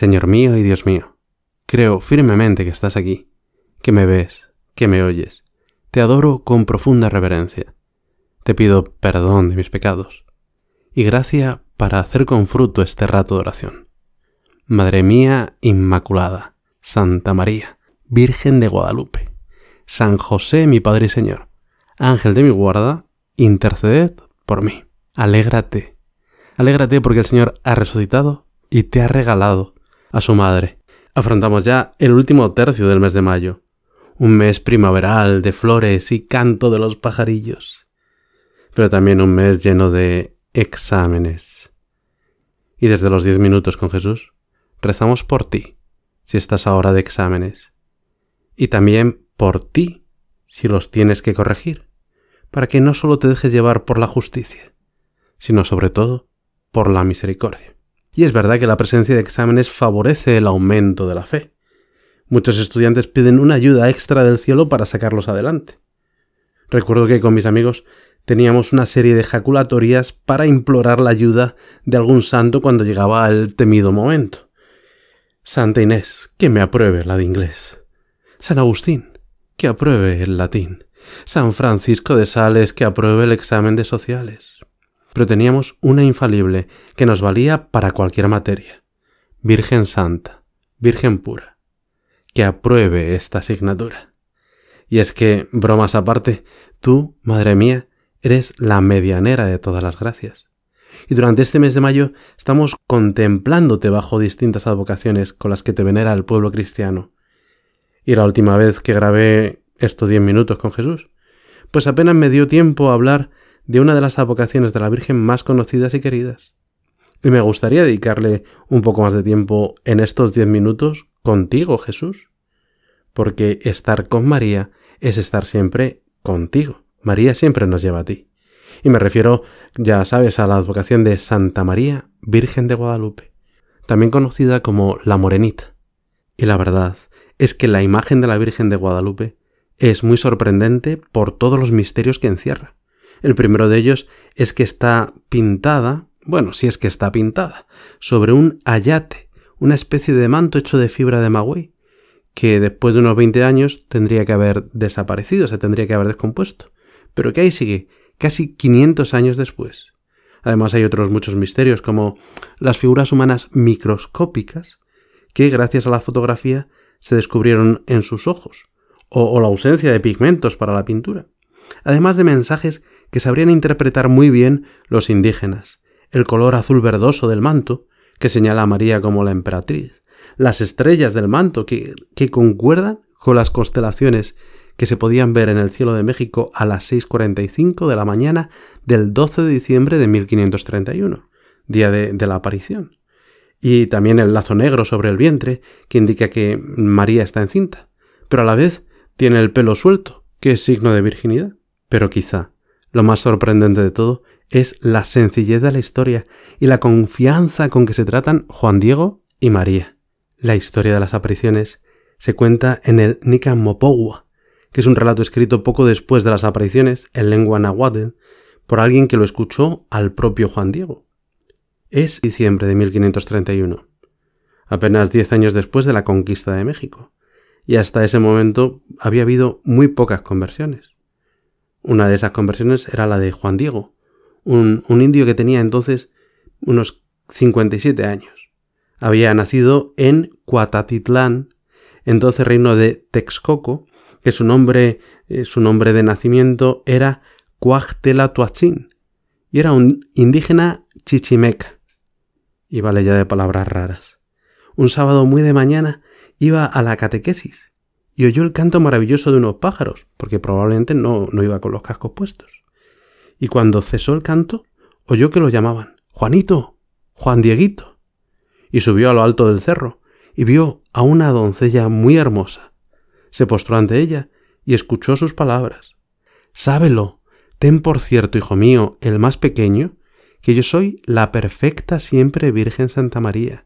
Señor mío y Dios mío, creo firmemente que estás aquí, que me ves, que me oyes. Te adoro con profunda reverencia. Te pido perdón de mis pecados y gracia para hacer con fruto este rato de oración. Madre mía Inmaculada, Santa María, Virgen de Guadalupe, San José mi Padre y Señor, Ángel de mi guarda, interceded por mí. Alégrate, alégrate porque el Señor ha resucitado y te ha regalado a su Madre. Afrontamos ya el último tercio del mes de mayo, un mes primaveral de flores y canto de los pajarillos, pero también un mes lleno de exámenes. Y desde los diez minutos con Jesús, rezamos por ti, si estás ahora de exámenes, y también por ti, si los tienes que corregir, para que no solo te dejes llevar por la justicia, sino sobre todo por la misericordia. Y es verdad que la presencia de exámenes favorece el aumento de la fe. Muchos estudiantes piden una ayuda extra del cielo para sacarlos adelante. Recuerdo que con mis amigos teníamos una serie de ejaculatorias para implorar la ayuda de algún santo cuando llegaba el temido momento. Santa Inés, que me apruebe la de inglés. San Agustín, que apruebe el latín. San Francisco de Sales, que apruebe el examen de sociales. Pero teníamos una infalible que nos valía para cualquier materia. Virgen Santa, Virgen pura, que apruebe esta asignatura. Y es que, bromas aparte, tú, madre mía, eres la medianera de todas las gracias. Y durante este mes de mayo estamos contemplándote bajo distintas advocaciones con las que te venera el pueblo cristiano. Y la última vez que grabé estos diez minutos con Jesús, pues apenas me dio tiempo a hablar de una de las advocaciones de la Virgen más conocidas y queridas. Y me gustaría dedicarle un poco más de tiempo en estos diez minutos contigo, Jesús. Porque estar con María es estar siempre contigo. María siempre nos lleva a ti. Y me refiero, ya sabes, a la advocación de Santa María, Virgen de Guadalupe, también conocida como la Morenita. Y la verdad es que la imagen de la Virgen de Guadalupe es muy sorprendente por todos los misterios que encierra. El primero de ellos es que está pintada, bueno, si es que está pintada, sobre un ayate, una especie de manto hecho de fibra de magüey, que después de unos 20 años tendría que haber desaparecido, se tendría que haber descompuesto pero que ahí sigue, casi 500 años después. Además hay otros muchos misterios, como las figuras humanas microscópicas, que gracias a la fotografía se descubrieron en sus ojos, o, la ausencia de pigmentos para la pintura. Además de mensajes que sabrían interpretar muy bien los indígenas, el color azul verdoso del manto, que señala a María como la emperatriz, las estrellas del manto que, concuerdan con las constelaciones que se podían ver en el cielo de México a las 6.45 de la mañana del 12 de diciembre de 1531, día de la aparición. Y también el lazo negro sobre el vientre, que indica que María está encinta, pero a la vez tiene el pelo suelto, que es signo de virginidad. Pero quizá lo más sorprendente de todo es la sencillez de la historia y la confianza con que se tratan Juan Diego y María. La historia de las apariciones se cuenta en el Nican que es un relato escrito poco después de las apariciones en lengua nahuatl por alguien que lo escuchó al propio Juan Diego. Es diciembre de 1531, apenas diez años después de la conquista de México, y hasta ese momento había habido muy pocas conversiones. Una de esas conversiones era la de Juan Diego, un, un indio que tenía entonces unos 57 años. Había nacido en Cuatatitlán, entonces reino de Texcoco, que su nombre, eh, su nombre de nacimiento era Cuauhtelatoatzin y era un indígena chichimeca. Y vale ya de palabras raras. Un sábado muy de mañana iba a la catequesis y oyó el canto maravilloso de unos pájaros, porque probablemente no, no iba con los cascos puestos. Y cuando cesó el canto, oyó que lo llamaban Juanito, Juan Dieguito. Y subió a lo alto del cerro y vio a una doncella muy hermosa, se postró ante ella y escuchó sus palabras. Sábelo, ten por cierto, hijo mío, el más pequeño, que yo soy la perfecta siempre Virgen Santa María,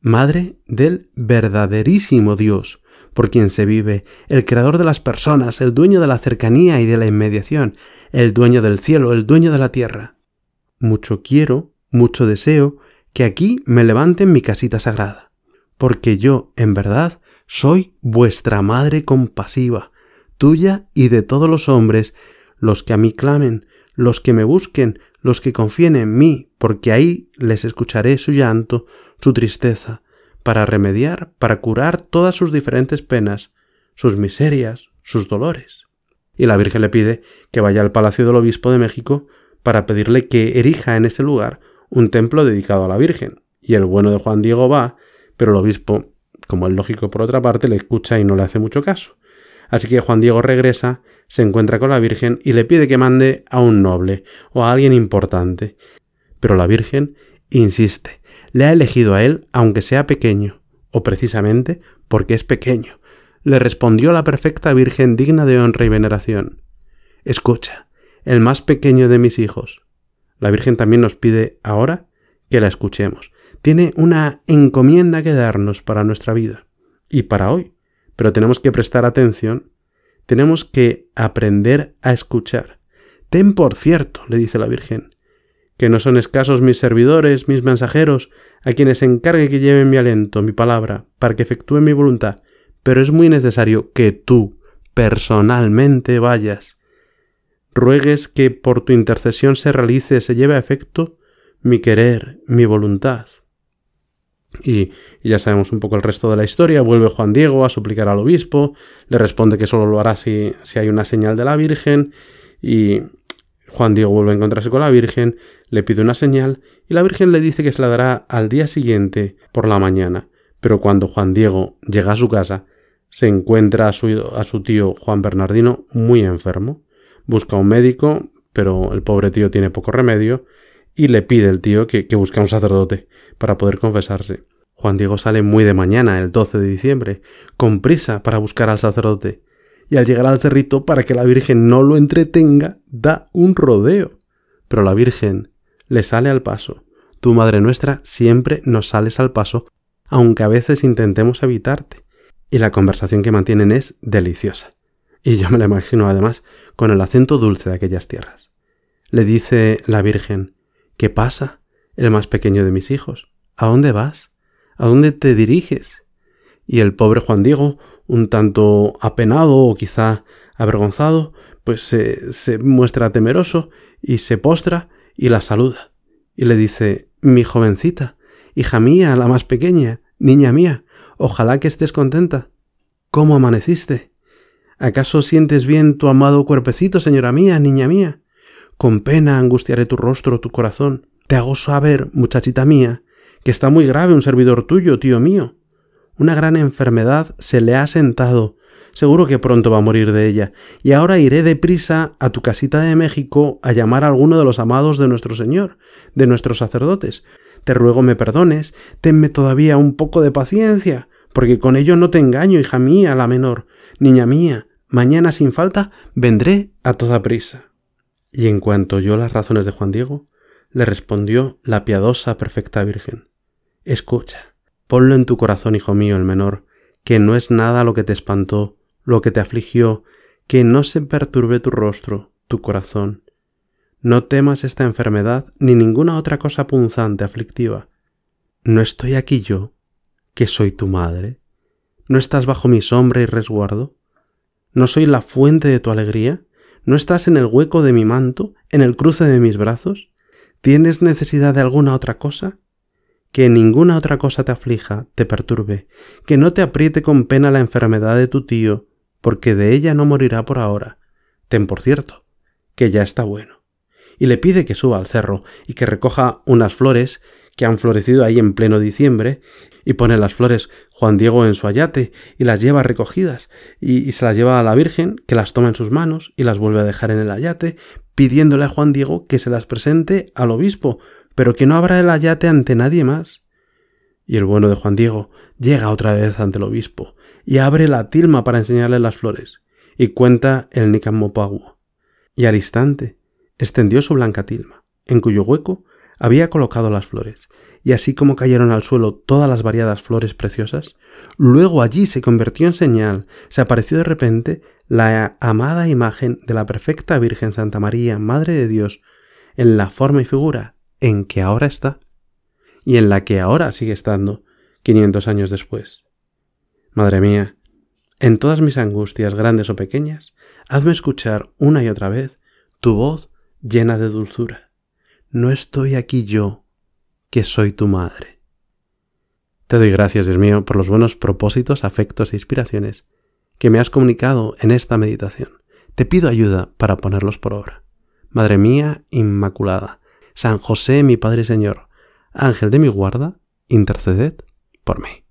Madre del verdaderísimo Dios, por quien se vive, el creador de las personas, el dueño de la cercanía y de la inmediación, el dueño del cielo, el dueño de la tierra. Mucho quiero, mucho deseo, que aquí me levanten mi casita sagrada porque yo, en verdad, soy vuestra madre compasiva, tuya y de todos los hombres, los que a mí clamen, los que me busquen, los que confíen en mí, porque ahí les escucharé su llanto, su tristeza, para remediar, para curar todas sus diferentes penas, sus miserias, sus dolores. Y la Virgen le pide que vaya al Palacio del Obispo de México para pedirle que erija en ese lugar un templo dedicado a la Virgen. Y el bueno de Juan Diego va, pero el obispo, como es lógico por otra parte, le escucha y no le hace mucho caso. Así que Juan Diego regresa, se encuentra con la Virgen y le pide que mande a un noble o a alguien importante. Pero la Virgen insiste, le ha elegido a él aunque sea pequeño, o precisamente porque es pequeño. Le respondió la perfecta Virgen digna de honra y veneración. Escucha, el más pequeño de mis hijos. La Virgen también nos pide ahora que la escuchemos. Tiene una encomienda que darnos para nuestra vida y para hoy. Pero tenemos que prestar atención, tenemos que aprender a escuchar. Ten por cierto, le dice la Virgen, que no son escasos mis servidores, mis mensajeros, a quienes encargue que lleven mi aliento, mi palabra, para que efectúen mi voluntad, pero es muy necesario que tú, personalmente, vayas, ruegues que por tu intercesión se realice, se lleve a efecto mi querer, mi voluntad. Y, ya sabemos un poco el resto de la historia. Vuelve Juan Diego a suplicar al obispo, le responde que solo lo hará si, si hay una señal de la Virgen, y Juan Diego vuelve a encontrarse con la Virgen, le pide una señal, y la Virgen le dice que se la dará al día siguiente por la mañana. Pero cuando Juan Diego llega a su casa, se encuentra a su, a su tío Juan Bernardino muy enfermo. Busca un médico, pero el pobre tío tiene poco remedio, y le pide el tío que, que busque a un sacerdote para poder confesarse. Juan Diego sale muy de mañana, el 12 de diciembre, con prisa para buscar al sacerdote, y al llegar al cerrito para que la Virgen no lo entretenga, da un rodeo. Pero la Virgen le sale al paso. Tu Madre Nuestra siempre nos sales al paso, aunque a veces intentemos evitarte. Y la conversación que mantienen es deliciosa. Y yo me la imagino además con el acento dulce de aquellas tierras. Le dice la Virgen, ¿qué pasa? El más pequeño de mis hijos. ¿A dónde vas? ¿A dónde te diriges? Y el pobre Juan Diego, un tanto apenado o quizá avergonzado, pues se, se muestra temeroso y se postra y la saluda. Y le dice, mi jovencita, hija mía, la más pequeña, niña mía, ojalá que estés contenta. ¿Cómo amaneciste? ¿Acaso sientes bien tu amado cuerpecito, señora mía, niña mía? Con pena angustiaré tu rostro, tu corazón. Te hago saber, muchachita mía, que está muy grave un servidor tuyo, tío mío. Una gran enfermedad se le ha sentado. Seguro que pronto va a morir de ella. Y ahora iré deprisa a tu casita de México a llamar a alguno de los amados de nuestro Señor, de nuestros sacerdotes. Te ruego me perdones, tenme todavía un poco de paciencia, porque con ello no te engaño, hija mía, la menor. Niña mía, mañana sin falta vendré a toda prisa. Y en cuanto oyó las razones de Juan Diego, le respondió la piadosa perfecta Virgen. Escucha, ponlo en tu corazón, hijo mío, el menor, que no es nada lo que te espantó, lo que te afligió, que no se perturbe tu rostro, tu corazón. No temas esta enfermedad ni ninguna otra cosa punzante, aflictiva. ¿No estoy aquí yo, que soy tu madre? ¿No estás bajo mi sombra y resguardo? ¿No soy la fuente de tu alegría? ¿No estás en el hueco de mi manto, en el cruce de mis brazos? ¿Tienes necesidad de alguna otra cosa? que ninguna otra cosa te aflija, te perturbe, que no te apriete con pena la enfermedad de tu tío, porque de ella no morirá por ahora. Ten por cierto, que ya está bueno. Y le pide que suba al cerro y que recoja unas flores que han florecido ahí en pleno diciembre, y pone las flores Juan Diego en su ayate y las lleva recogidas, y, se las lleva a la Virgen, que las toma en sus manos y las vuelve a dejar en el ayate, pidiéndole a Juan Diego que se las presente al obispo, pero que no abra el ayate ante nadie más. Y el bueno de Juan Diego llega otra vez ante el obispo y abre la tilma para enseñarle las flores, y cuenta el Nicamopaguo. Y al instante extendió su blanca tilma, en cuyo hueco había colocado las flores, y así como cayeron al suelo todas las variadas flores preciosas, luego allí se convirtió en señal, se apareció de repente la amada imagen de la perfecta Virgen Santa María, Madre de Dios, en la forma y figura en que ahora está, y en la que ahora sigue estando, 500 años después. Madre mía, en todas mis angustias, grandes o pequeñas, hazme escuchar una y otra vez tu voz llena de dulzura. No estoy aquí yo, que soy tu madre. Te doy gracias, Dios mío, por los buenos propósitos, afectos e inspiraciones que me has comunicado en esta meditación. Te pido ayuda para ponerlos por obra. Madre mía Inmaculada, San José mi Padre y Señor, Ángel de mi guarda, interceded por mí.